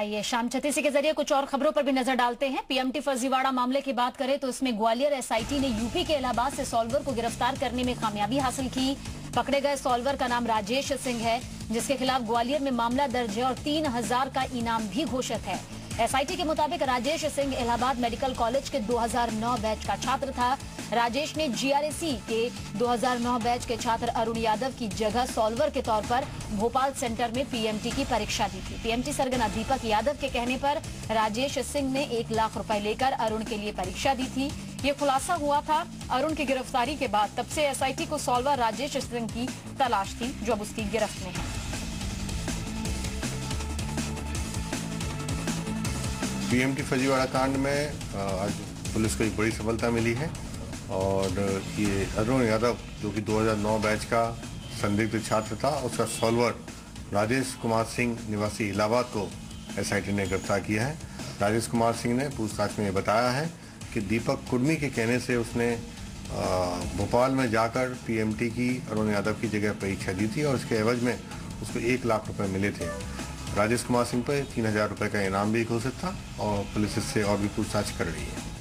आइए, शाम छत्तीसी के ज़रिए कुछ और खबरों पर भी नज़र डालते हैं। पीएमटी फर्जीवाड़ा मामले की बात करें तो इसमें ग्वालियर एसआईटी ने यूपी के इलाहाबाद से सॉल्वर को गिरफ़्तार करने में कामयाबी हासिल की। पकड़े गए सॉल्वर का नाम राजेश सिंह है, जिसके खिलाफ ग्वालियर में मामला दर्ज है और तीन हज़ार का इनाम भी घोषित है। एसआईटी के मुताबिक राजेश सिंह इलाहाबाद मेडिकल कॉलेज के 2009 बैच का छात्र था। राजेश ने जीआरएसी के 2009 बैच के छात्र अरुण यादव की जगह सॉल्वर के तौर पर भोपाल सेंटर में पीएमटी की परीक्षा दी थी। पीएमटी सरगना दीपक यादव के कहने पर राजेश सिंह ने एक लाख रुपए लेकर अरुण के लिए परीक्षा दी थी। ये खुलासा हुआ था अरुण की गिरफ्तारी के बाद, तब से एसआईटी को सॉल्वर राजेश सिंह की तलाश थी, जो अब उसकी गिरफ्त में है। पीएमटी फर्जीवाड़ा कांड में आज पुलिस को एक बड़ी सफलता मिली है। और ये अरुण यादव, जो कि 2009 बैच का संदिग्ध छात्र था, उसका सॉल्वर राजेश कुमार सिंह निवासी इलाहाबाद को एसआईटी ने गिरफ़्तार किया है। राजेश कुमार सिंह ने पूछताछ में ये बताया है कि दीपक कुर्मी के कहने से उसने भोपाल में जाकर पीएमटी की, अरुण यादव की जगह परीक्षा दी थी और इसके एवज में उसको एक लाख रुपए मिले थे। राजेश कुमार सिंह पर तीन हज़ार रुपये का इनाम भी घोषित था और पुलिस इससे और भी पूछताछ कर रही है।